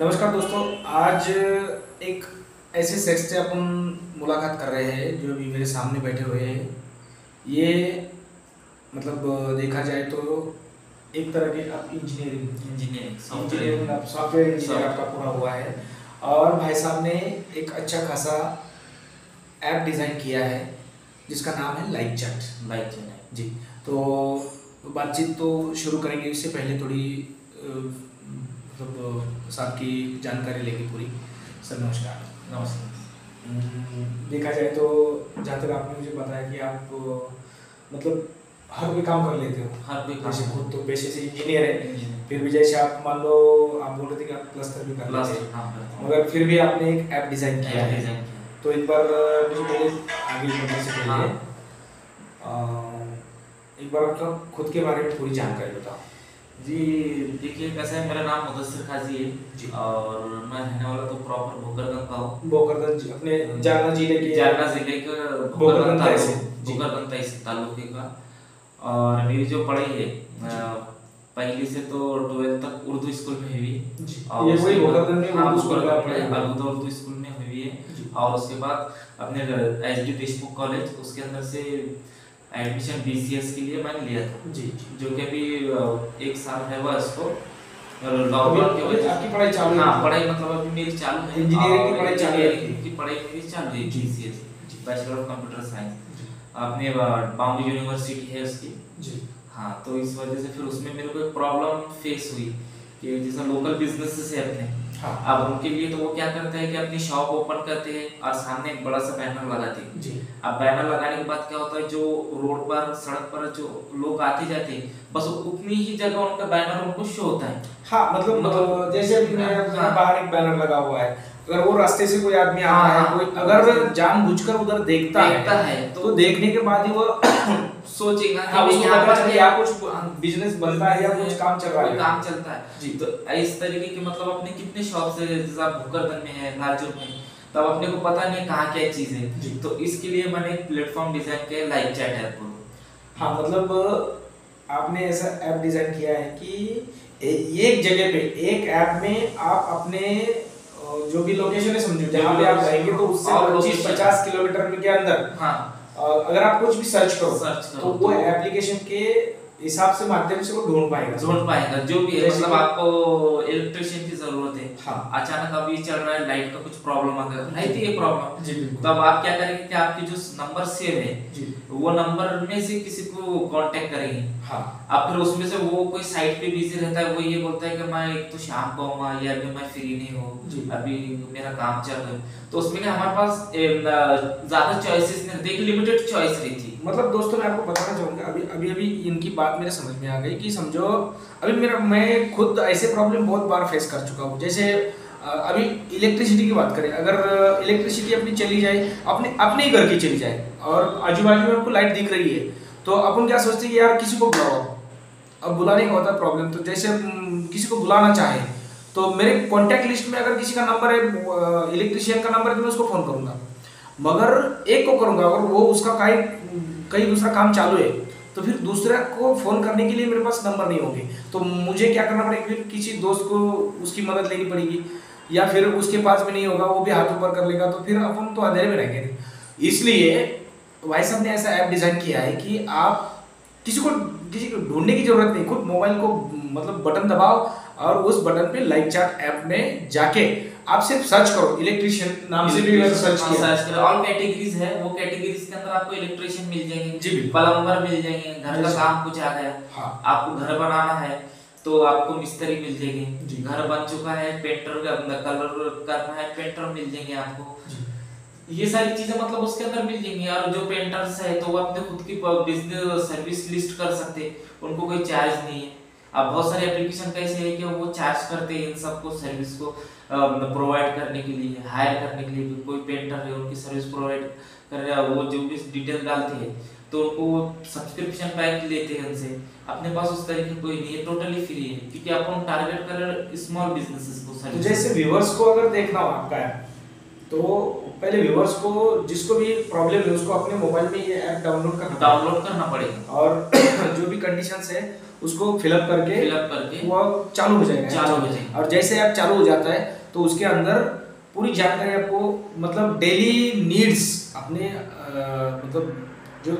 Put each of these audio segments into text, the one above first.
नमस्कार दोस्तों आज एक ऐसे शख्स से अपन मुलाकात कर रहे हैं जो अभी मेरे सामने बैठे हुए हैं। ये मतलब देखा जाए तो एक तरह के आप इंजीनियरिंग इंजीनियरिंग आप सॉफ्टवेयर इंजीनियर आपका पूरा हुआ है। और भाई साहब ने एक अच्छा खासा ऐप डिज़ाइन किया है जिसका नाम है like chat like chat ji तो बातचीत तो शुरू करेंगे इससे पहले थोड़ी मतलब साहब की जानकारी लेंगे पूरी। सर नमस्कार। नमस्कार हम्म, देखा जाए तो जहाँ तक आपने मुझे बताया कि आप मतलब हर कोई काम कर लेते हो। हर कोई काम खुद तो पेशे से इंजीनियर है। फिर भी जैसे आप मान लो आप बोल रहे थे कि आप प्लस्तर भी कर लेते हैं। हाँ करता हूँ मगर फिर भी आपने एक ऐप डिज़ाइन किया है। तो एक बार मुझे पहले आगे बढ़ने से पहले हाँ। एक बार आपका खुद के बारे में पूरी जानकारी बताओ। जी देखिए कैसा है मेरा नाम मुदस्सिर खाजी है जी। और मैं रहने वाला तो प्रॉपर भोकरगंज का हूँ। जी, अपने जालना ज़िले के जालना ज़िले के भोकरगंज भोकरगंज तहसील, तालुक का। और मेरी जो पढ़ाई है पहली से तो ट्वेल्थ तक उर्दू स्कूल में हुई। और ये उसके वही बाद- भोकरगंज में हाँ, उर्दू स्कूल में आप भोकरगंज पढ़े में हैं। उर्दू उर्दू स्कूल में हुई है। और उसके बाद अपने एच डी देशमुख कॉलेज उसके अंदर से एडमिशन बीसीएस के लिए मैंने लिया था। जी जी। कि अभी एक साल है हुआ इसको और लॉकडाउन की वजह आपकी पढ़ाई चालू है? पढ़ाई मतलब अभी मेरी चालू है। इंजीनियरिंग की पढ़ाई चालू है? की पढ़ाई मेरी चालू है जी। BCS bachelor of computer science अपने बॉम्बे यूनिवर्सिटी है उसकी। जी। हाँ तो इस वजह से फिर उसमें मेरे को एक प्रॉब्लम फेस हुई कि जैसा लोकल बिजनेसेस है अपने हाँ। अब उनके लिए तो वो क्या करते हैं कि अपनी शॉप ओपन करते हैं और सामने एक बड़ा सा बैनर लगाते हैं। जी। अब बैनर लगाने के बाद क्या होता है जो रोड पर सड़क पर जो लोग आते जाते हैं बस उतनी ही जगह उनका बैनर उनको शो होता है। हाँ मतलब मतलब- जैसे अभी मेरे मेरे हाँ। बाहर एक बैनर लगा हुआ है। अगर वो रास्ते से कोई आदमी आता हाँ, है हाँ। कोई अगर जानबूझकर उधर देखता है देखता है तो तो देखने के बाद ही वो सोचेगा हाँ, उसको यहाँ पता पर कुछ बिज़नेस बनता है या कुछ काम चल रहा है। काम चलता है। जी। तो इस तरीके के मतलब अपने कितने शॉप से जैसे आप भूकरदन में है में तब अपने को पता नहीं कहाँ क्या चीज़ है। तो इसके लिए मैंने एक प्लेटफॉर्म डिज़ाइन किया लाइव चैट ऐप हाँ मतलब आपने ऐसा ऐप डिज़ाइन किया है कि एक जगह पे एक ऐप में आप अपने जो भी लोकेशन है समझो जहाँ पे आप रहेंगे तो उससे पच्चीस पचास किलोमीटर के अंदर हाँ। अगर आप कुछ भी सर्च करो सर्च करो। तो वो एप्लीकेशन के हिसाब से माध्यम से वो ढूंढ पाएगा। ढूंढ पाएगा जो भी है मतलब आपको इलेक्ट्रिशियन की ज़रूरत है। हाँ। अचानक अभी चल रहा है लाइट का कुछ प्रॉब्लम आ गया। नहीं थी ये प्रॉब्लम तो अब आप क्या करेंगे कि आपकी जो नंबर सेव है जी। वो नंबर में से किसी को कांटेक्ट करेंगे। हाँ। अब फिर उसमें से वो कोई साइट पे बिज़ी रहता है वो ये बोलता है कि मैं एक तो शाम को आऊँगा या अभी मैं फ्री नहीं हूँ। अभी मेरा काम चल रहा है। तो उसमें हमारे पास ज़्यादा चॉइसेस नहीं लिमिटेड चॉइस रहती। है मतलब दोस्तों, मैं आपको बताना चाहूँगा, अभी अभी अभी इनकी बात मेरे समझ में आ गई कि समझो, अभी मेरा, मैं खुद ऐसे प्रॉब्लम बहुत बार फेस कर चुका हूँ। जैसे अभी इलेक्ट्रिसिटी की बात करें, अगर इलेक्ट्रिसिटी अपनी चली जाए, अपने अपने ही घर की चली जाए, और आजू बाजू में आपको लाइट दिख रही है तो अपन क्या सोचते हैं कि यार, किसी को बुलाओ। अब बुलाने का होता प्रॉब्लम तो जैसे किसी को बुलाना चाहे तो मेरे कॉन्टैक्ट लिस्ट में अगर किसी का नंबर है इलेक्ट्रिशियन का नंबर है तो मैं उसको फ़ोन करूँगा। मगर एक को करूँगा अगर वो उसका कहीं कहीं दूसरा काम चालू है तो फिर दूसरा को फ़ोन करने के लिए मेरे पास नंबर नहीं होंगे। तो मुझे क्या करना पड़ेगा फिर किसी दोस्त को उसकी मदद लेनी पड़ेगी, या फिर उसके पास में नहीं होगा, वो भी हाथ ऊपर कर लेगा तो फिर अपन तो अंधेरे में रहेंगे। इसलिए भाई साहब ने ऐसा ऐप डिज़ाइन किया है कि आप किसी को किसी को ढूँढने की ज़रूरत नहीं, खुद मोबाइल को मतलब बटन दबाओ और उस बटन पे लाइव चैट ऐप में जाके आप सिर्फ़ सर्च करो इलेक्ट्रिशियन नाम से भी मैंने सर्च किया। सर्च करो ऑल कैटेगरीज है वो कैटेगरीज के अंदर आपको इलेक्ट्रिशियन मिल जाएँगे जी, बिल्कुल। प्लम्बर मिल जाएँगे घर का काम कुछ आ गया हाँ। आपको घर बनाना है तो आपको मिस्त्री मिल जाएँगे। घर बन चुका है पेंटर का कलर करना है पेंटर मिल जाएँगे आपको। ये सारी चीज़ें मतलब उसके अंदर मिल जाएँगी और जो पेंटर्स है तो वो अपने खुद की बिज़नेस सर्विस लिस्ट कर सकते हैं उनको कोई चार्ज नहीं है। अब बहुत सारे एप्लीकेशन कैसे है कि वो चार्ज करते हैं इन सबको सर्विस को प्रोवाइड करने के लिए हायर करने के लिए कोई पेंटर है उनकी सर्विस प्रोवाइड कर रहा है वो जो भी डिटेल डालते हैं तो उनको सब्सक्रिप्शन पैक लेते हैं उनसे। अपने पास उस तरीके कोई नहीं है टोटली फ्री है क्योंकि अपन टारगेट कर रहे स्मॉल बिजनेसेस को तो सर्विस जैसे व्यूअर्स को अगर देखना हो आपका ऐप तो पहले व्यूअर्स को जिसको भी प्रॉब्लम है उसको अपने मोबाइल में ये ऐप डाउनलोड करना डाउनलोड करना पड़ेगा। और कंडीशंस है उसको फिलअप करके फिलअप करके वो चालू हो जाएगा। चालू हो जाएगा। और जैसे ऐप चालू हो जाता है तो उसके अंदर पूरी जानकारी आपको मतलब डेली नीड्स अपने अ, मतलब जो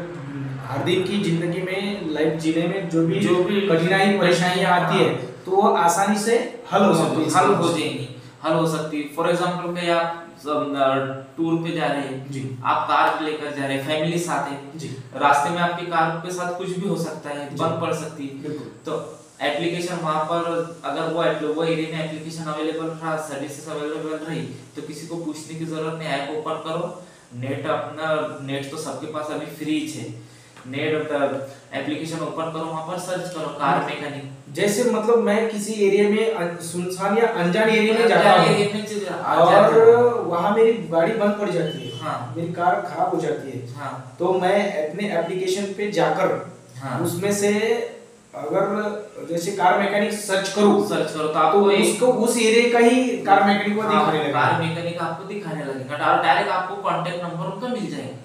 हर दिन की ज़िंदगी में लाइफ जीने में जो भी जो भी कठिनाई परेशानियाँ आती है तो वो आसानी से हल हो सकती है। हल हो जाएँगी। हल हो सकती है। फॉर एग्ज़ाम्पल कहीं आप टूर पे जा रहे हैं जी। आप कार लेकर जा रहे हैं फैमिली साथ है जी। रास्ते में आपकी कार के साथ कुछ भी हो सकता है बंद पड़ सकती है। तो एप्लीकेशन वहाँ पर अगर वो वो एरिया में एप्लीकेशन अवेलेबल रहा सर्विसेज़ अवेलेबल रही तो किसी को पूछने की ज़रूरत नहीं ऐप ओपन करो। नेट अपना नेट तो सबके पास अभी फ्री है। नेट एप्लीकेशन ओपन करो वहाँ पर सर्च करो कार मैकेनिक जैसे मतलब मैं किसी एरिया में सुनसान या अनजान एरिया में जाता हूँ और। वहाँ मेरी गाड़ी बंद पड़ जाती है। हाँ। मेरी कार खराब हो जाती है। हाँ। तो मैं अपने एप्लीकेशन पे जाकर हाँ। उसमें से अगर जैसे कार मैकेनिक सर्च करूँ सर्च करो तो तो आपको एक उसको उस एरिया का ही कार मैकेनिक को हाँ, दिखाने लगेगा कार मैकेनिक आपको दिखाने लगेगा। और डायरेक्ट आपको कांटेक्ट नंबर उनका मिल जाएगा।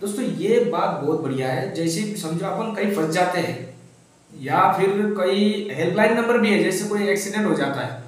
दोस्तों ये बात बहुत बढ़िया है। जैसे समझो अपन कहीं फंस जाते हैं या फिर कोई हेल्पलाइन नंबर भी है जैसे कोई एक्सीडेंट हो जाता है।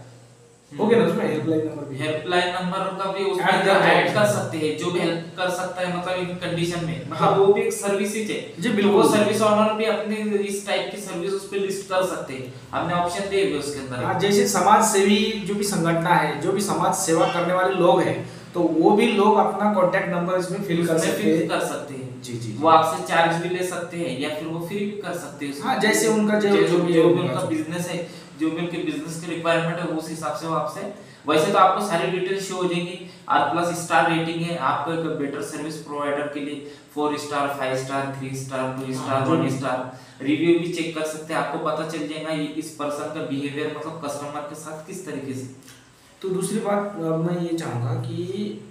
हो गया ना उसमें? हेल्पलाइन नंबर भी हेल्पलाइन नंबर का भी उसमें ऐड कर सकते हैं जो भी हेल्प कर सकता है मतलब इन कंडीशन में। मतलब हाँ। वो भी एक सर्विस ही है जी, बिल्कुल। सर्विस ऑनर भी अपने इस टाइप की सर्विस उस पे लिस्ट कर सकते हैं। हमने ऑप्शन दिए हुए उसके अंदर। हाँ जैसे समाज सेवी जो भी संगठन है जो भी समाज सेवा करने वाले लोग हैं तो वो भी लोग अपना कॉन्टेक्ट नंबर इसमें फिल कर सकते हैं। कर सकते हैं। जी जी वो आपसे चार्ज भी ले सकते हैं या फिर वो फ्री भी कर सकते हैं हाँ, जैसे उनका जो- जो भी उनका बिज़नेस है जो भी उनके बिज़नेस की रिक्वायरमेंट है उस हिसाब से वो आपसे वैसे तो आपको सारी डिटेल शो हो जाएँगी। आर प्लस स्टार रेटिंग है। आपको एक बेटर सर्विस प्रोवाइडर के लिए four star five star three star two star one star review भी चेक कर सकते हैं। आपको पता चल जाएगा ये इस पर्सन का बिहेवियर मतलब कस्टमर के साथ किस तरीके से। तो दूसरी बात मैं ये चाहूँगा कि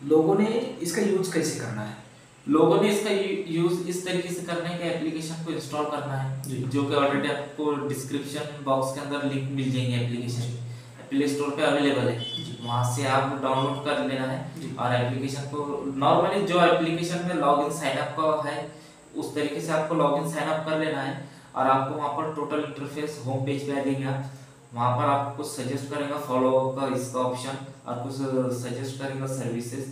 लोगों ने इसका यूज़ कैसे करना है? लोगों ने इसका यूज़ इस तरीके से करना है कि एप्लीकेशन को इंस्टॉल करना है जो। कि ऑलरेडी आपको डिस्क्रिप्शन बॉक्स के अंदर लिंक मिल जाएँगे एप्लीकेशन प्ले स्टोर पे अवेलेबल है। वहाँ से आप डाउनलोड कर लेना है और एप्लीकेशन को नॉर्मली जो एप्लीकेशन में लॉगिन साइन अप का है उस तरीके से आपको लॉगिन साइन अप कर लेना है और आपको वहाँ पर टोटल इंटरफेस होम पेज पे आ जाएँगे आप। वहाँ पर आपको कुछ सजेस्ट करेगा फॉलो का इसका ऑप्शन और कुछ सजेस्ट करेगा सर्विसेज़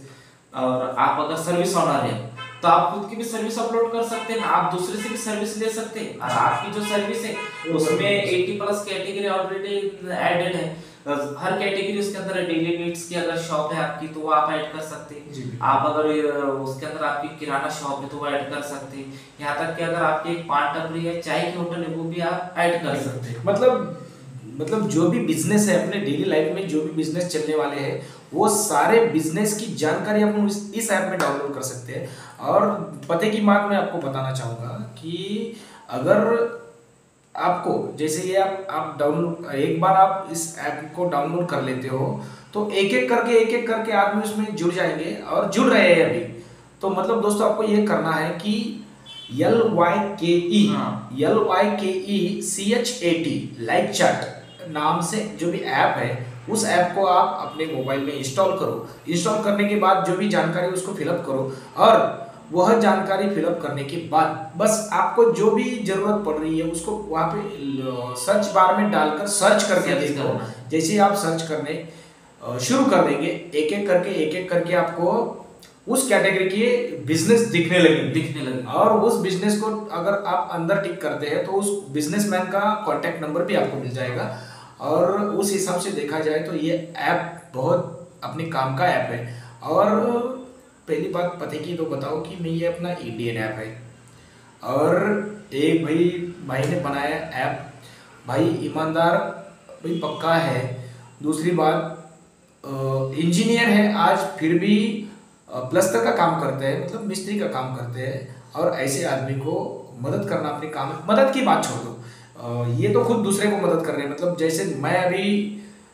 और आप अगर सर्विस ऑनर है तो आप खुद की भी सर्विस अपलोड कर सकते हैं आप दूसरे से भी सर्विस ले सकते हैं। और आपकी जो सर्विस है उसमें 80 प्लस कैटेगरी ऑलरेडी एडेड है। हर कैटेगरी उसके अंदर डेली नीड्स की अगर शॉप है आपकी तो वो आप ऐड कर सकते हैं। आप अगर उसके अंदर आपकी किराना शॉप है तो वो ऐड कर सकते हैं। यहाँ तक कि अगर आपकी एक पान टपरी है चाय की होटल है वो भी आप ऐड कर सकते हैं। मतलब मतलब जो भी बिज़नेस है अपने डेली लाइफ में जो भी बिज़नेस चलने वाले हैं वो सारे बिज़नेस की जानकारी अपन इस, इस ऐप में डाउनलोड कर सकते हैं। और पते की बात मैं आपको बताना चाहूँगा कि अगर आपको जैसे ये आप आप डाउनलोड एक बार आप इस ऐप को डाउनलोड कर लेते हो तो एक एक करके एक एक करके आदमी उसमें जुड़ जाएँगे और जुड़ रहे हैं अभी। तो मतलब दोस्तों आपको ये करना है कि एल वाई के E. L Y K E C H A T like chat नाम से जो भी ऐप है उस ऐप को आप अपने मोबाइल में इंस्टॉल करो। इंस्टॉल करने के बाद जो भी जानकारी उसको फिलअप करो। और वह जानकारी फिलअप करने के बाद बस आपको जो भी ज़रूरत पड़ रही है उसको वहाँ पे सर्च बार में डालकर सर्च करके देखो। जैसे ही आप सर्च करने शुरू कर देंगे एक एक करके एक एक करके आपको उस कैटेगरी के बिज़नेस दिखने लगे दिखने लगे और उस बिज़नेस को अगर आप अंदर टिक करते हैं तो उस बिजनेसमैन का कांटेक्ट नंबर भी आपको मिल जाएगा। और उस हिसाब से देखा जाए तो ये ऐप बहुत अपने काम का ऐप है। और पहली बात पते की तो बताओ कि मैं ये अपना इंडियन ऐप है। और एक भाई भाई ने बनाया ऐप। भाई ईमानदार, भाई पक्का है। दूसरी बात इंजीनियर है, आज फिर भी प्लस्तर का काम करते हैं मतलब मिस्त्री का काम करते हैं। और ऐसे आदमी को मदद करना अपने काम मदद की बात छोड़ दो। ये तो खुद दूसरे को मदद कर रहे हैं मतलब जैसे मैं अभी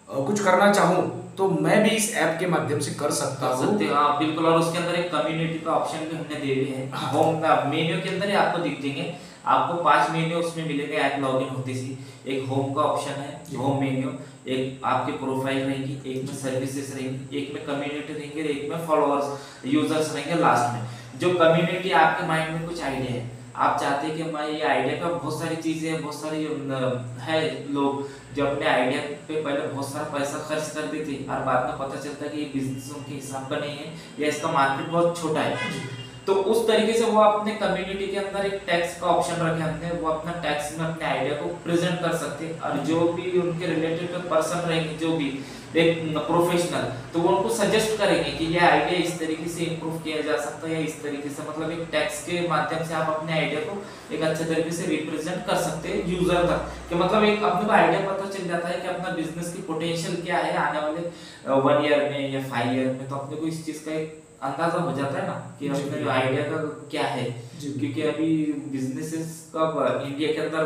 कुछ करना चाहूँ तो मैं भी इस ऐप के माध्यम से कर सकता हूँ। सकते हाँ। बिल्कुल और उसके अंदर एक कम्युनिटी का ऑप्शन भी हमने दे दिए हैं। हाँ। होम मेन्यू के अंदर ही आपको दिख जाएँगे आपको पाँच मेन्यू उसमें मिलेंगे ऐप लॉगिन होते सी। एक होम का ऑप्शन है होम मेन्यू एक आपके प्रोफ़ाइल रहेगी एक में सर्विसेज़ रहेंगी एक में कम्युनिटी रहेंगे एक में फॉलोअर्स यूज़र्स रहेंगे लास्ट में। जो कम्युनिटी आपके माइंड में कुछ आइडिया है आप चाहते हैं कि हमारे ये आइडिया का बहुत सारी चीज़ें हैं, बहुत सारी है लोग जो अपने आइडिया पे पहले बहुत सारा पैसा खर्च कर देते और बाद में पता चलता कि ये बिज़नेस उनके हिसाब का नहीं है या इसका मार्केट बहुत छोटा है। तो उस तरीके से वो अपने कम्युनिटी के अंदर एक टैक्स का ऑप्शन रखे हमने, वो अपना टैक्स में अपने आइडिया को प्रेजेंट कर सकते और जो भी उनके रिलेटेड पर्सन रहेंगे, जो भी एक प्रोफेशनल तो वो उनको सजेस्ट करेंगे कि ये आइडिया इस तरीके से इम्प्रूव किया जा सकता है इस तरीके से मतलब एक टैक्स के माध्यम से आप अपने आइडिया को एक अच्छे तरीके से रिप्रेजेंट कर सकते हैं यूज़र तक। कि मतलब एक अपने को आइडिया पता चल जाता है कि अपना बिज़नेस की पोटेंशियल क्या है आने वाले वन ईयर में या फाइव ईयर में तो अपने को इस चीज़ का एक अंदाज़ा हो जाता है ना कि अपने जो। आइडिया का क्या है। क्योंकि अभी बिजनेसेस का इंडिया के अंदर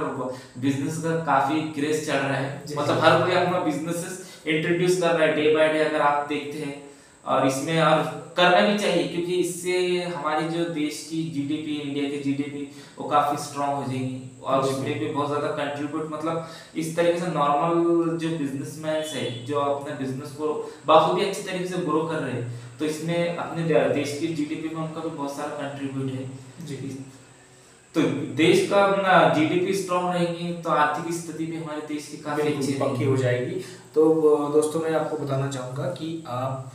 बिज़नेस का काफ़ी क्रेज चल रहा है। मतलब हर कोई अपना बिजनेसेस इंट्रोड्यूस कर रहा है डे बाय डे अगर आप देखते हैं। और इसमें और करना भी चाहिए क्योंकि इससे हमारी जो देश की जीडीपी इंडिया की जीडीपी वो काफ़ी स्ट्रांग हो जाएगी। और उसमें भी बहुत ज़्यादा कंट्रीब्यूट मतलब इस तरीके से नॉर्मल जो बिजनेसमैन है जो अपने बिज़नेस को बाखूबी अच्छी तरीके से ग्रो कर रहे हैं तो इसमें अपने देश की जीडीपी में उनका भी बहुत सारा कंट्रीब्यूट है। जी। तो देश का अपना जीडीपी स्ट्रांग रहेंगे तो आर्थिक स्थिति भी हमारे देश की काफ़ी अच्छी पक्की हो जाएगी। तो दोस्तों मैं आपको बताना चाहूँगा कि आप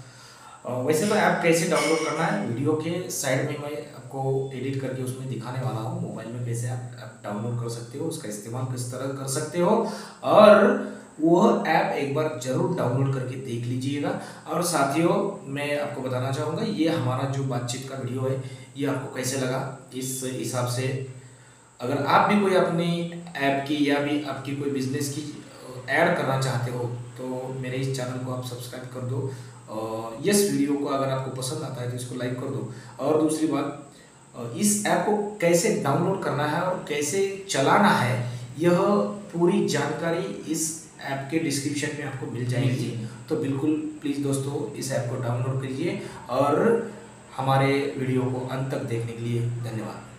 वैसे तो ऐप कैसे डाउनलोड करना है? वीडियो के साइड में मैं आपको एडिट करके उसमें दिखाने वाला हूँ। मोबाइल में कैसे आप ऐप डाउनलोड कर सकते हो, उसका इस्तेमाल किस तरह कर सकते हो। और वह ऐप एक बार ज़रूर डाउनलोड करके देख लीजिएगा। और साथियों, मैं आपको बताना चाहूँगा, ये हमारा जो बातचीत का वीडियो है, ये आपको कैसे लगा? इस हिसाब से अगर आप भी कोई अपनी ऐप की या भी आपकी कोई बिज़नेस की ऐड करना चाहते हो तो मेरे इस चैनल को आप सब्सक्राइब कर दो। यस वीडियो को अगर आपको पसंद आता है तो इसको लाइक कर दो। और दूसरी बात इस ऐप को कैसे डाउनलोड करना है और कैसे चलाना है यह पूरी जानकारी इस ऐप के डिस्क्रिप्शन में आपको मिल जाएगी। तो बिल्कुल प्लीज़ दोस्तों इस ऐप को डाउनलोड कीजिए और हमारे वीडियो को अंत तक देखने के लिए धन्यवाद।